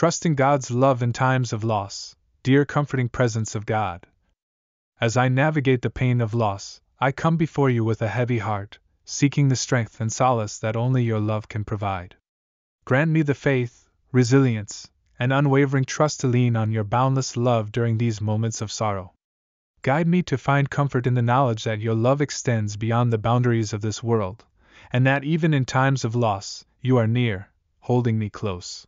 trusting God's love in times of loss, dear comforting presence of God. As I navigate the pain of loss, I come before you with a heavy heart, seeking the strength and solace that only your love can provide. Grant me the faith, resilience, and unwavering trust to lean on your boundless love during these moments of sorrow. Guide me to find comfort in the knowledge that your love extends beyond the boundaries of this world, and that even in times of loss, you are near, holding me close.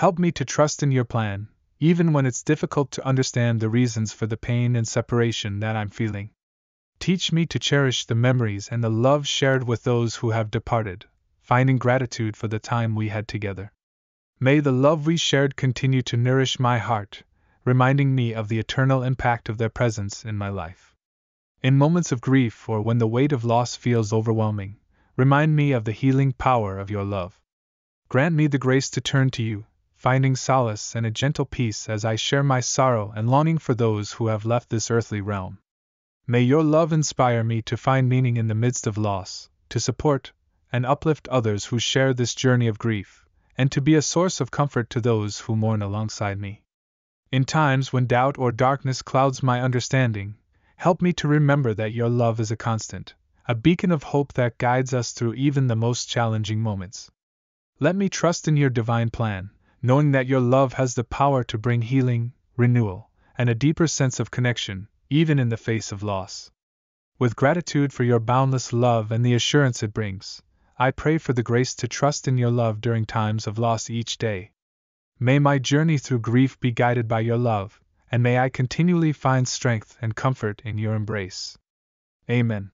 Help me to trust in your plan, even when it's difficult to understand the reasons for the pain and separation that I'm feeling. Teach me to cherish the memories and the love shared with those who have departed, finding gratitude for the time we had together. May the love we shared continue to nourish my heart, reminding me of the eternal impact of their presence in my life. In moments of grief or when the weight of loss feels overwhelming, remind me of the healing power of your love. Grant me the grace to turn to you, finding solace and a gentle peace as I share my sorrow and longing for those who have left this earthly realm. May your love inspire me to find meaning in the midst of loss, to support and uplift others who share this journey of grief, and to be a source of comfort to those who mourn alongside me. In times when doubt or darkness clouds my understanding, help me to remember that your love is a constant, a beacon of hope that guides us through even the most challenging moments. Let me trust in your divine plan, knowing that your love has the power to bring healing, renewal, and a deeper sense of connection, even in the face of loss. With gratitude for your boundless love and the assurance it brings, I pray for the grace to trust in your love during times of loss each day. May my journey through grief be guided by your love, and may I continually find strength and comfort in your embrace. Amen.